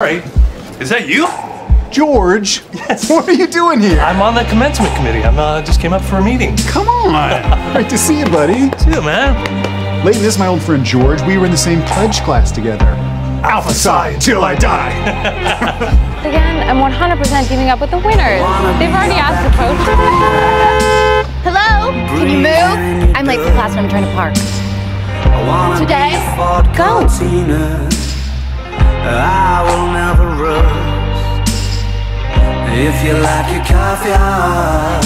Sorry, is that you? George, Yes. what are you doing here? I'm on the commencement committee. I'm uh, just came up for a meeting. Come on. Great to see you, buddy. See you, man. Leighton, this is my old friend George. We were in the same pledge class together. Alpha Psi until I die. Again, I'm 100% giving up with the winners. They've already asked the coach. Hello? Can you move? I'm late for class and I'm trying to park. Today? Go. If you like your coffee hot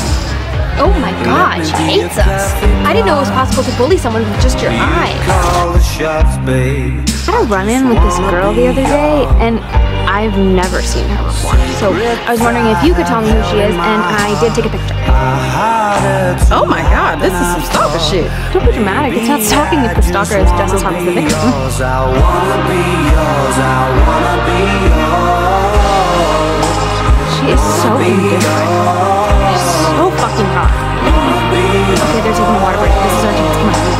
Oh my god, she hates us. I didn't know it was possible to bully someone with just your eyes. Call the shots, babe I had a run-in with this girl the other day, and I've never seen her before. So I was wondering if you could tell me who she is, and I did take a picture. Oh my god, this is some stalker shit. Don't be dramatic. It's not stalking if the stalker is just as hot as the victim.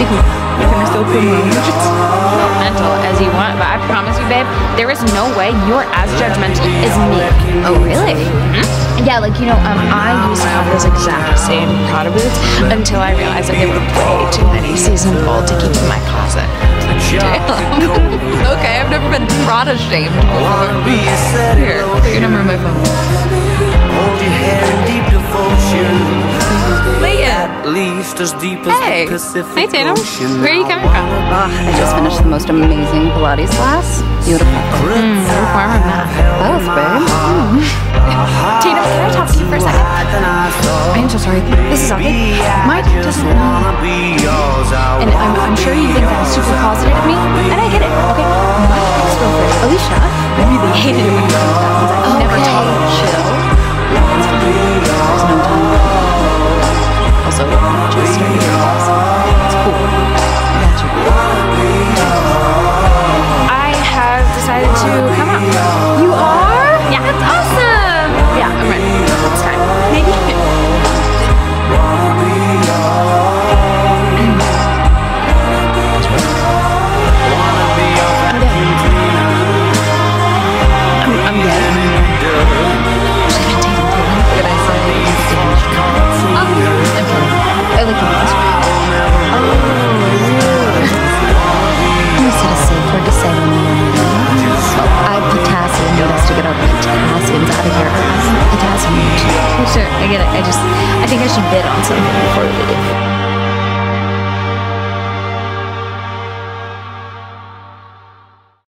Chance. Come on, be cool. You're gonna still put me Mental as you want, but I promise you, babe, there is no way you're as judgmental as me. Oh, really? Yeah, like, you know, um, I used to have those exact same Prada boots until I realized that they were way too many seasons old to keep in my closet. okay, I've never been Prada shamed before. Be a set Here, put your number on my phone. At least as deep as Hey! the Pacific Hey, Tatum. Ocean Where are you coming from? Ugh, I just finished the most amazing Pilates class. Beautiful. Mm, what form of that? Both, babe. Tatum, can I talk to you for a second? I am so sorry. This is okay. Mike doesn't know. And I'm, I'm sure you think that's super positive of me, and I get it, okay? My ex-girlfriend, Alicia, I really hated it when to come out. Sure, I get it. I just, I think I should bid on something before we leave.